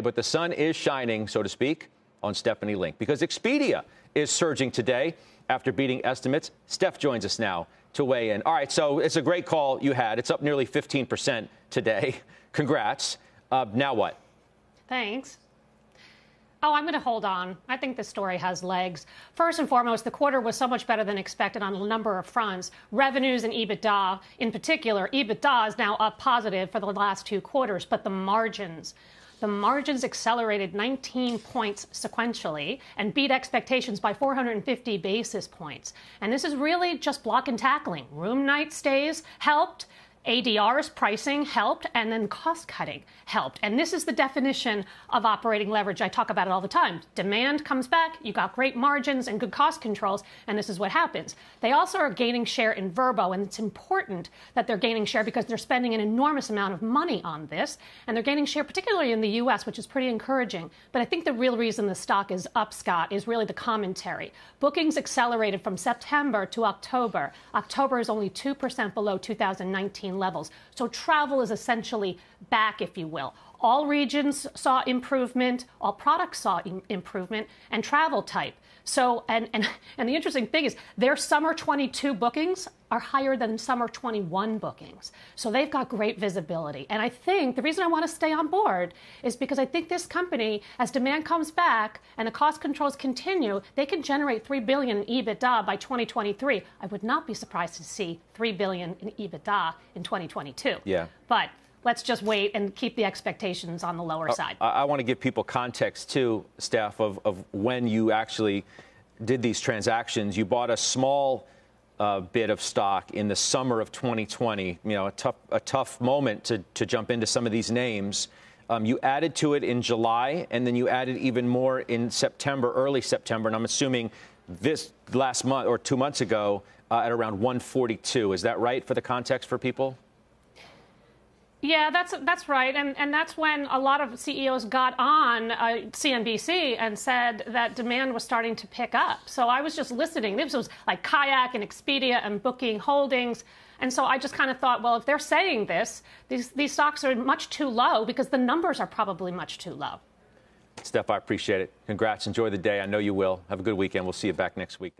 But the sun is shining, so to speak, on Stephanie Link because Expedia is surging today after beating estimates. Steph joins us now to weigh in. All right, so it's a great call you had. It's up nearly 15% today. Congrats. Uh, now what? Thanks. Oh, I'm going to hold on. I think this story has legs. First and foremost, the quarter was so much better than expected on a number of fronts. Revenues and EBITDA, in particular, EBITDA is now up positive for the last two quarters, but the margins, the margins accelerated 19 points sequentially and beat expectations by 450 basis points. And this is really just block and tackling. Room night stays helped. ADR's pricing helped, and then cost cutting helped. And this is the definition of operating leverage. I talk about it all the time. Demand comes back, you got great margins and good cost controls, and this is what happens. They also are gaining share in Vrbo, and it's important that they're gaining share because they're spending an enormous amount of money on this, and they're gaining share particularly in the US, which is pretty encouraging. But I think the real reason the stock is up, Scott, is really the commentary. Bookings accelerated from September to October. October is only 2% below 2019 levels. So travel is essentially back, if you will. All regions saw improvement, all products saw improvement, and travel type. So, and, and, and the interesting thing is their summer 22 bookings are higher than summer 21 bookings. So they've got great visibility. And I think the reason I want to stay on board is because I think this company, as demand comes back and the cost controls continue, they can generate 3 billion in EBITDA by 2023. I would not be surprised to see 3 billion in EBITDA in 2022. Yeah. But let's just wait and keep the expectations on the lower uh, side. I, I want to give people context too, Steph, of, of when you actually did these transactions. You bought a small uh, bit of stock in the summer of 2020. You know, a tough, a tough moment to, to jump into some of these names. Um, you added to it in July, and then you added even more in September, early September. And I'm assuming this last month or two months ago uh, at around 142. Is that right for the context for people? Yeah, that's that's right, and and that's when a lot of CEOs got on uh, CNBC and said that demand was starting to pick up. So I was just listening. This was like Kayak and Expedia and Booking Holdings, and so I just kind of thought, well, if they're saying this, these these stocks are much too low because the numbers are probably much too low. Steph, I appreciate it. Congrats. Enjoy the day. I know you will. Have a good weekend. We'll see you back next week.